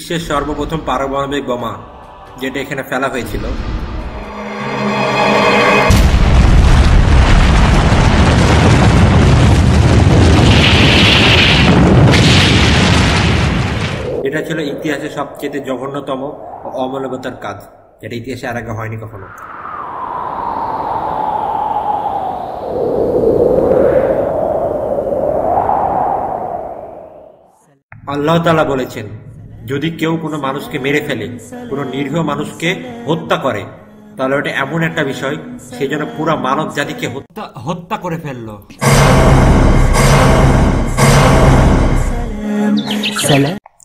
বিশ্বের সর্বপ্রথম পারমাণবিক বোমা যেটা এখানে ফেলা হয়েছিল। এটা ছিল ইতিহাসের সবচেয়ে জঘন্যতম ও কাজ। যেটা ইতিহাসে আর আগে হয়নি কখনো। আল্লাহ তালা বলেছেন যদি কেউ কোনো মানুষকে মেরে ফেলে, কোনো নিরীহ মানুষকে হত্যা করে, তাহলে ওটা এমন একটা বিষয়, সে যেন পুরো মানব জাতিকে হত্যা হত্যা করে ফেলল।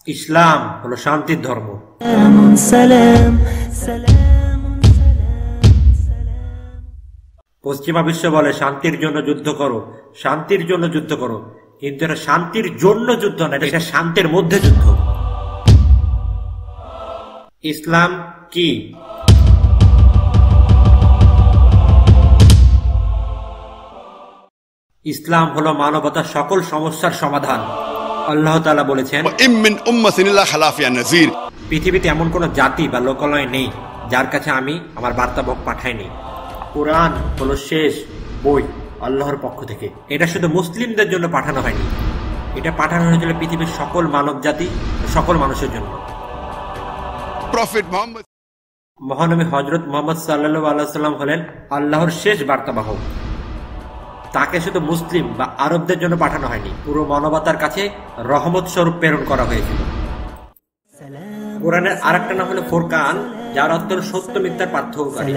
ইসলাম হলো শান্তির ধর্ম। পশ্চিমা বিশ্ব বলে, শান্তির জন্য যুদ্ধ করো, শান্তির জন্য যুদ্ধ করো। কিন্তু এটা শান্তির জন্য যুদ্ধ না, এটা শান্তির মধ্যে যুদ্ধ। ইসলাম কি? ইসলাম হলো মানবতার সকল সমস্যার সমাধান। আল্লাহ তালা বলেছেন পৃথিবীতে এমন কোনো জাতি বা লোকালয় নেই যার কাছে আমি আমার বার্তাবক পাঠাইনি। কোরআন হল শেষ বই আল্লাহর পক্ষ থেকে। এটা শুধু মুসলিমদের জন্য পাঠানো হয়নি। এটা পাঠানো হয়েছিল পৃথিবীর সকল মানব জাতি সকল মানুষের জন্য। Prophet Muhammad. মহানবী হজরত মোহাম্মদ সাল্লাহ আল্লাহ হলেন আল্লাহর শেষ বার্তাবাহক। তাকে শুধু মুসলিম বা আরবদের জন্য পাঠানো হয়নি পুরো মানবতার কাছে রহমত স্বরূপ প্রেরণ করা হয়েছিল। কোরআনের আরেকটা নাম হলো ফোরকান যার অর্থ সত্য মিথ্যার পার্থক্যকারী।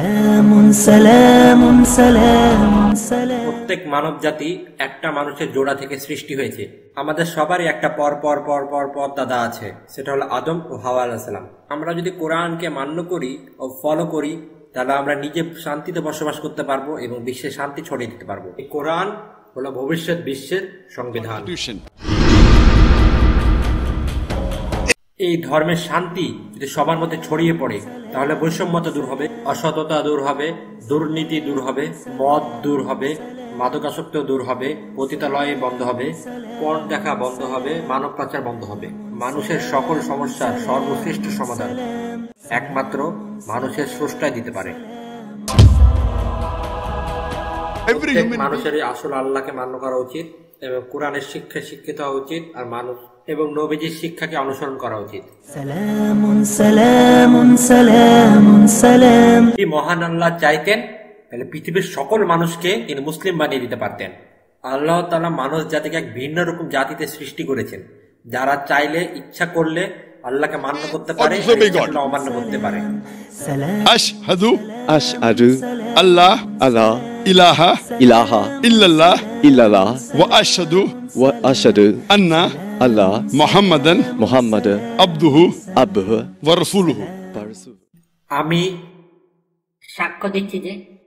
প্রত্যেক মানব জাতি একটা মানুষের জোড়া থেকে সৃষ্টি হয়েছে। আমাদের সবারই একটা পর পর পর পর পর দাদা আছে। সেটা হলো আদম ও হাওয়া আলাহিসাল্লাম আমরা যদি কোরআনকে মান্য করি ও ফলো করি তাহলে আমরা নিজে শান্তিতে বসবাস করতে পারব এবং বিশ্বে শান্তি ছড়িয়ে দিতে পারব। এই কোরআন হলো ভবিষ্যৎ বিশ্বের সংবিধান। এই ধর্মের শান্তি যদি সবার মধ্যে ছড়িয়ে পড়ে তাহলে বৈষম্যতা দূর হবে অসততা দূর হবে দুর্নীতি দূর হবে মদ দূর হবে মাদকাসক্ত দূর হবে পতিতালয় বন্ধ হবে পর দেখা বন্ধ হবে মানব পাচার বন্ধ হবে। মানুষের সকল সমস্যার সর্বশ্রেষ্ঠ সমাধান একমাত্র মানুষের স্রষ্টায় দিতে পারে। মানুষেরই আসল আল্লাহকে মান্য করা উচিত এবং কোরআনের শিক্ষায় শিক্ষিত হওয়া উচিত আর মানুষ এবং নবীজির শিক্ষাকে অনুসরণ করা উচিত। মহান আল্লাহ চাইতেন? তাহলে পৃথিবীর সকল মানুষকে তিনি মুসলিম বানিয়ে দিতে পারতেন। আল্লাহ তালা মানুষ জাতিকে এক ভিন্ন রকম জাতিতে সৃষ্টি করেছেন। যারা চাইলে ইচ্ছা করলে আল্লাহকে মান্য করতে পারে অমান্য করতে পারে। আল্লাহ আল্লাহ ইলাহা ইলাহা ইল্লাল্লাহ আমি সাক্ষ্য দিচ্ছি যে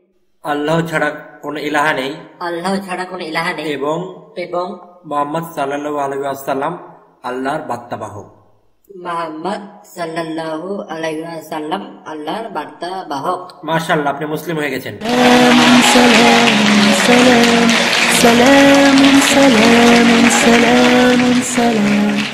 আল্লাহ ছাড়া কোনো ইলাহা নেই। আল্লাহ ছাড়া কোনো ইলাহা নেই। এবং এবং মোহাম্মদ সাল্লাল্লাহু আলহি আসাল্লাম আল্লাহর বার্তাবাহক। মোহাম্মদ সাল্লাল্লাহু আলহি আসাল্লাম আল্লাহর বার্তাবাহক। মাশাল্লাহ আপনি মুসলিম হয়ে গেছেন। সালাম সালাম সালাম সালাম সালাম।